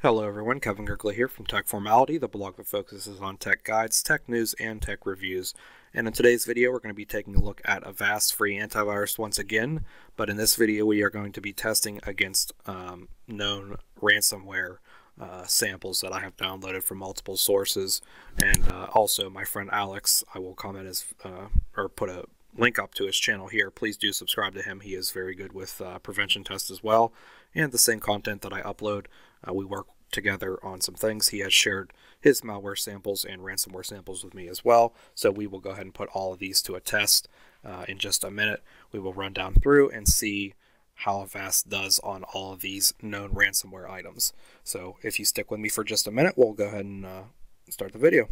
Hello everyone, Kevin Gergely here from Tech Formality, the blog that focuses on tech guides, tech news, and tech reviews. And in today's video, we're going to be taking a look at Avast free antivirus once again, but in this video, we are going to be testing against um, known ransomware uh, samples that I have downloaded from multiple sources. And uh, also, my friend Alex, I will comment as uh, or put a link up to his channel here. Please do subscribe to him. He is very good with uh, prevention tests as well, and the same content that I upload. Uh, we work together on some things. He has shared his malware samples and ransomware samples with me as well. So we will go ahead and put all of these to a test uh, in just a minute. We will run down through and see how Avast does on all of these known ransomware items. So if you stick with me for just a minute, we'll go ahead and uh, start the video.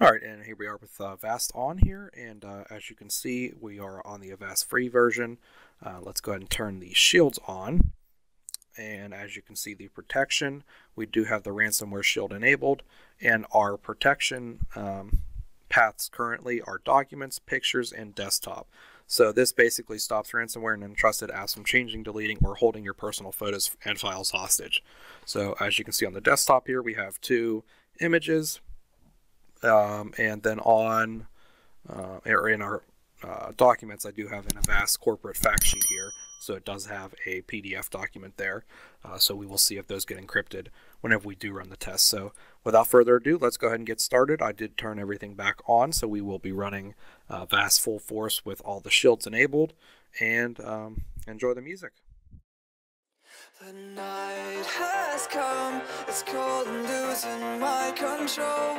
Alright, and here we are with uh, on here, and uh, as you can see, we are on the Avast free version. Uh, let's go ahead and turn the shields on, and as you can see the protection, we do have the ransomware shield enabled, and our protection um, paths currently are documents, pictures, and desktop. So this basically stops ransomware and untrusted apps from changing, deleting, or holding your personal photos and files hostage. So as you can see on the desktop here, we have two images, um, and then on, uh, or in our uh, documents, I do have an Avast corporate fact sheet here. So it does have a PDF document there. Uh, so we will see if those get encrypted whenever we do run the test. So without further ado, let's go ahead and get started. I did turn everything back on, so we will be running uh, Avast full force with all the shields enabled. And um, enjoy the music. The night has come, it's cold and losing my control.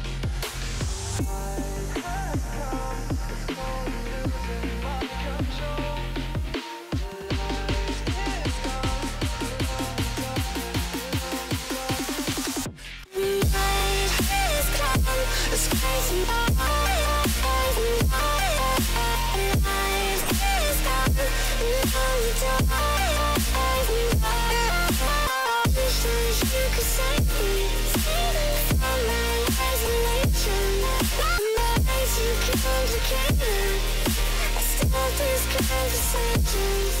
Control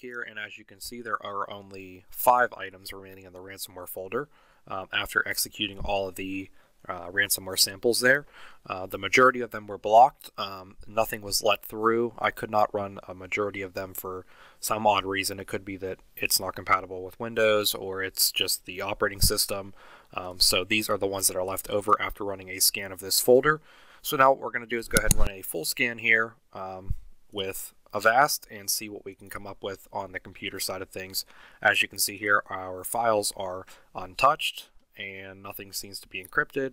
here, and as you can see, there are only five items remaining in the ransomware folder um, after executing all of the uh, ransomware samples there. Uh, the majority of them were blocked. Um, nothing was let through. I could not run a majority of them for some odd reason. It could be that it's not compatible with Windows or it's just the operating system. Um, so these are the ones that are left over after running a scan of this folder. So now what we're going to do is go ahead and run a full scan here um, with Avast and see what we can come up with on the computer side of things. As you can see here, our files are untouched and nothing seems to be encrypted.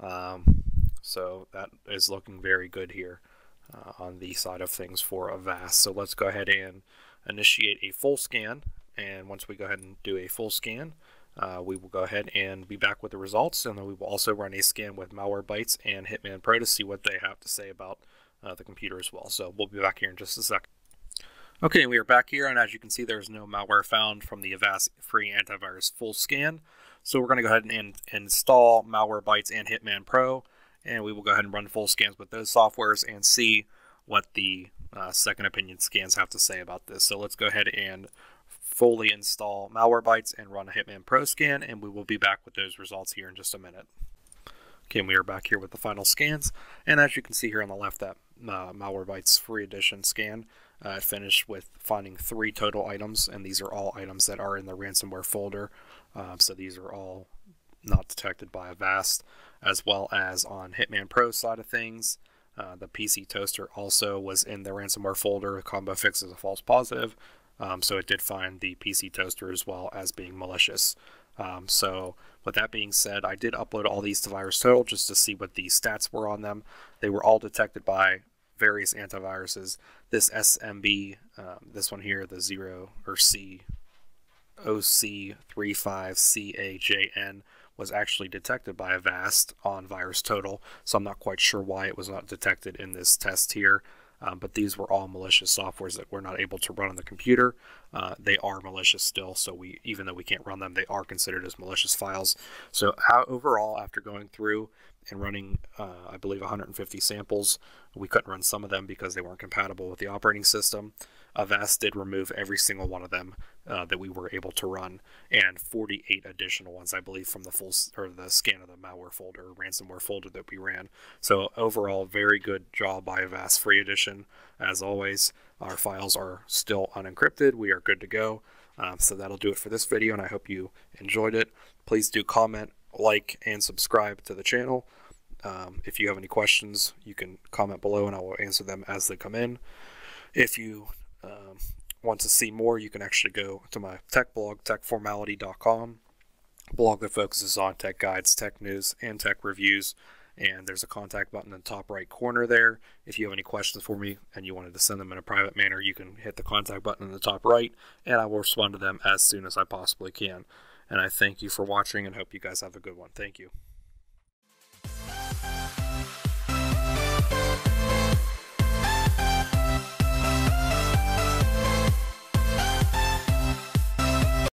Um, so that is looking very good here uh, on the side of things for Avast. So let's go ahead and initiate a full scan. And once we go ahead and do a full scan, uh, we will go ahead and be back with the results. And then we will also run a scan with Malwarebytes and Hitman Pro to see what they have to say about uh, the computer as well. So we'll be back here in just a second. Okay, we are back here, and as you can see, there's no malware found from the Avast free antivirus full scan. So we're going to go ahead and install Malwarebytes and Hitman Pro, and we will go ahead and run full scans with those softwares and see what the uh, second opinion scans have to say about this. So let's go ahead and fully install Malwarebytes and run a Hitman Pro scan, and we will be back with those results here in just a minute. Okay, we are back here with the final scans, and as you can see here on the left, that uh, Malwarebytes free edition scan uh, finished with finding three total items, and these are all items that are in the ransomware folder. Um, so these are all not detected by Avast, as well as on Hitman Pro side of things. Uh, the PC toaster also was in the ransomware folder. ComboFix is a false positive, um, so it did find the PC toaster as well as being malicious. Um, so with that being said, I did upload all these to VirusTotal just to see what the stats were on them. They were all detected by various antiviruses. This SMB, um, this one here, the zero or C OC35CAJN was actually detected by Avast on VirusTotal, so I'm not quite sure why it was not detected in this test here. Um, but these were all malicious softwares that we're not able to run on the computer. Uh, they are malicious still, so we even though we can't run them, they are considered as malicious files. So overall, after going through and running, uh, I believe, 150 samples, we couldn't run some of them because they weren't compatible with the operating system. Avast did remove every single one of them uh, that we were able to run, and 48 additional ones, I believe, from the full or the scan of the malware folder, ransomware folder that we ran. So overall, very good job by Avast Free Edition. As always, our files are still unencrypted. We are good to go. Um, so that'll do it for this video, and I hope you enjoyed it. Please do comment, like, and subscribe to the channel. Um, if you have any questions, you can comment below, and I will answer them as they come in. If you um, want to see more, you can actually go to my tech blog, techformality.com, blog that focuses on tech guides, tech news, and tech reviews. And there's a contact button in the top right corner there. If you have any questions for me and you wanted to send them in a private manner, you can hit the contact button in the top right, and I will respond to them as soon as I possibly can. And I thank you for watching and hope you guys have a good one. Thank you.